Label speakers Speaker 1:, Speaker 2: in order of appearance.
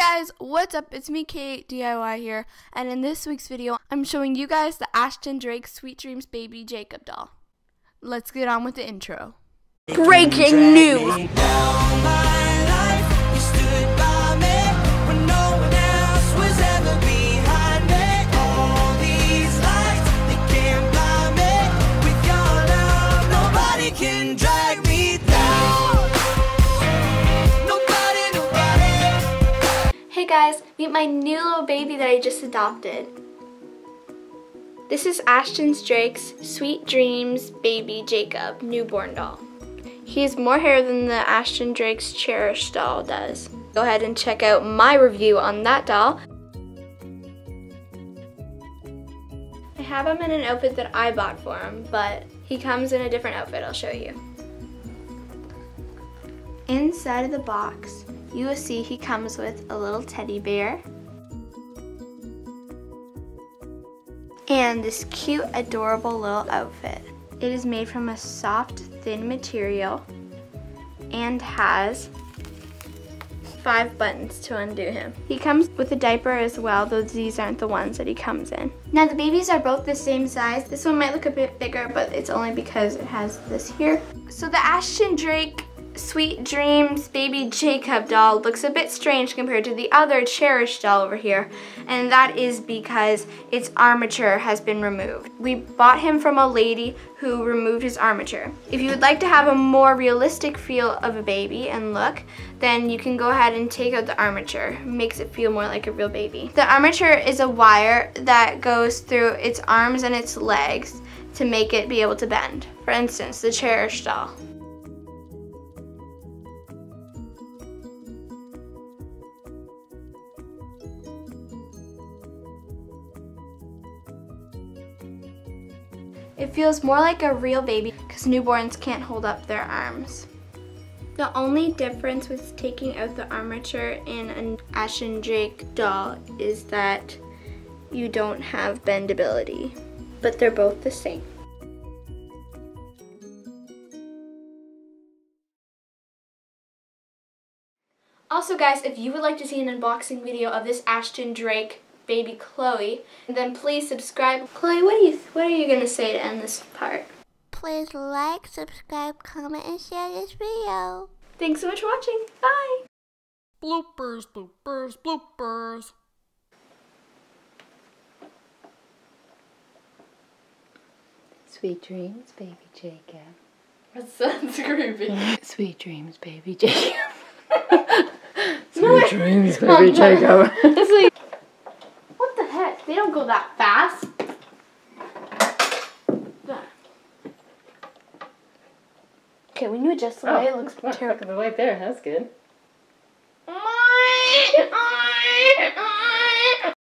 Speaker 1: guys, what's up? It's me, Kate DIY here, and in this week's video, I'm showing you guys the Ashton Drake Sweet Dreams Baby Jacob doll. Let's get on with the intro. Breaking news! Guys, meet my new little baby that I just adopted. This is Ashton Drake's Sweet Dreams baby Jacob newborn doll. He has more hair than the Ashton Drake's Cherish doll does. Go ahead and check out my review on that doll. I have him in an outfit that I bought for him, but he comes in a different outfit I'll show you. Inside of the box, you will see he comes with a little teddy bear and this cute, adorable little outfit. It is made from a soft, thin material and has five buttons to undo him. He comes with a diaper as well, though these aren't the ones that he comes in. Now the babies are both the same size. This one might look a bit bigger, but it's only because it has this here. So the Ashton Drake Sweet Dreams Baby Jacob doll looks a bit strange compared to the other Cherish doll over here, and that is because its armature has been removed. We bought him from a lady who removed his armature. If you would like to have a more realistic feel of a baby and look, then you can go ahead and take out the armature. It makes it feel more like a real baby. The armature is a wire that goes through its arms and its legs to make it be able to bend. For instance, the Cherish doll. It feels more like a real baby because newborns can't hold up their arms. The only difference with taking out the armature in an Ashton Drake doll is that you don't have bendability, but they're both the same. Also guys, if you would like to see an unboxing video of this Ashton Drake baby Chloe, then please subscribe. Chloe, what do you what are you gonna say to end this part?
Speaker 2: Please like, subscribe, comment, and share this video.
Speaker 1: Thanks so much for watching. Bye.
Speaker 3: Bloopers, bloopers, bloopers.
Speaker 4: Sweet dreams, baby Jacob.
Speaker 1: That sounds creepy.
Speaker 4: Sweet dreams, baby Jacob. Sweet dreams, baby Jacob.
Speaker 1: It's like, what the heck? They don't go that fast. Okay, when you adjust the oh. light, it looks terrible.
Speaker 4: the light there, that's good.
Speaker 1: Oh.